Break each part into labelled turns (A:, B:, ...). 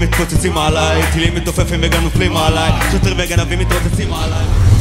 A: מתפוצצים עליי טילים מתופפים וגם נופלים עליי שוטרים וגנבים מתרוצצים עליי.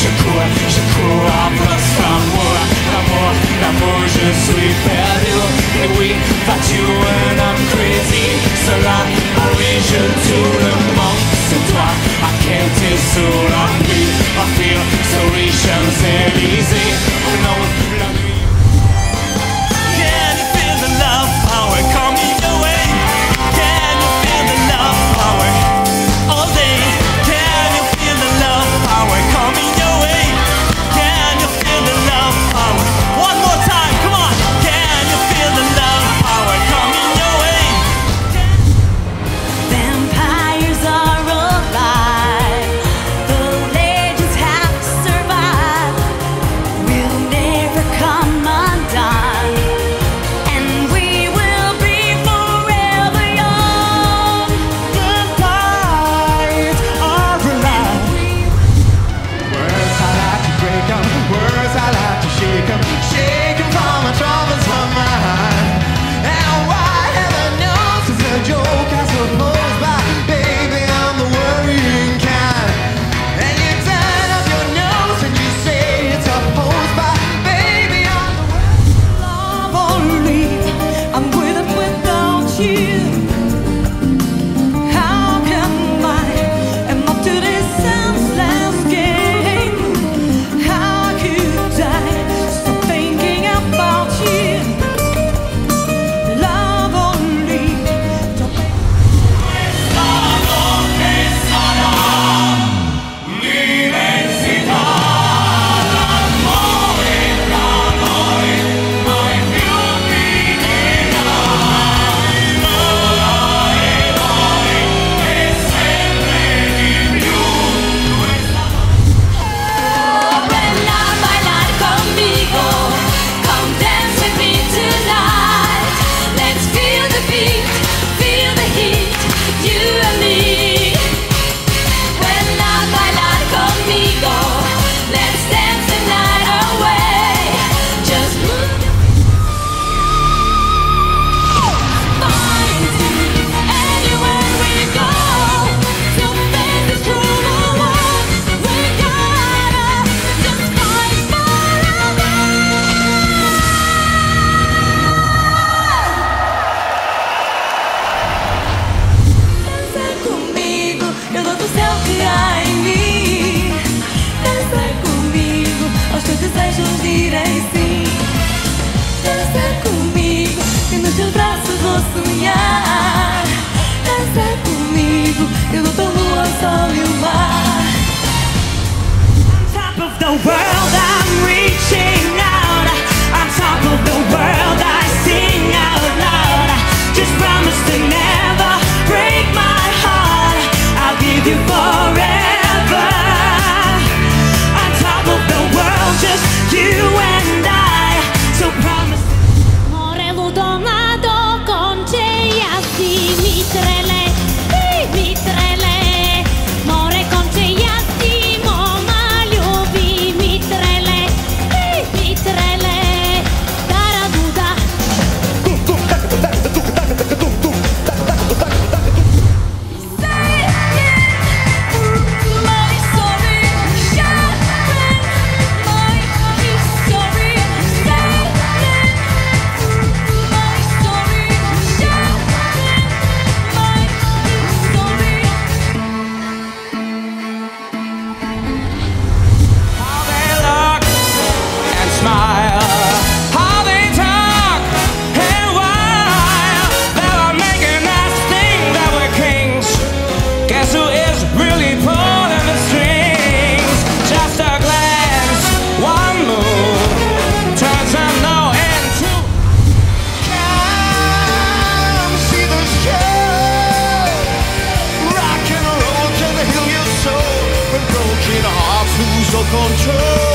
B: Shakur, Shakur, I'm over.
C: really pulling
B: the strings.
C: Just a
B: glance, one move
C: turns no
A: come see show. Rock and roll can heal your soul broken hearts lose all control.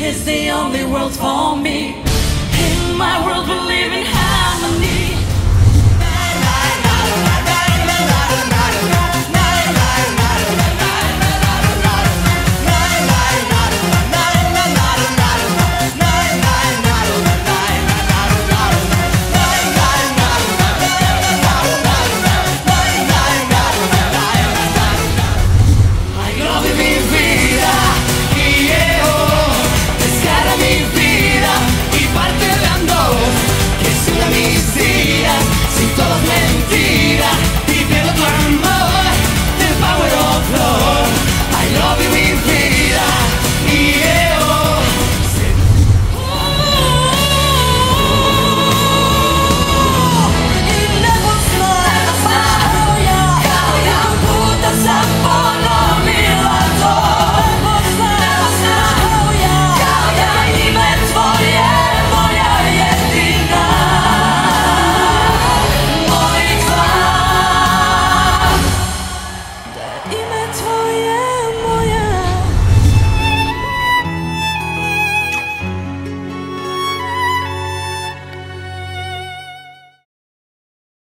B: It's the only world for me. In my world, we live in harmony.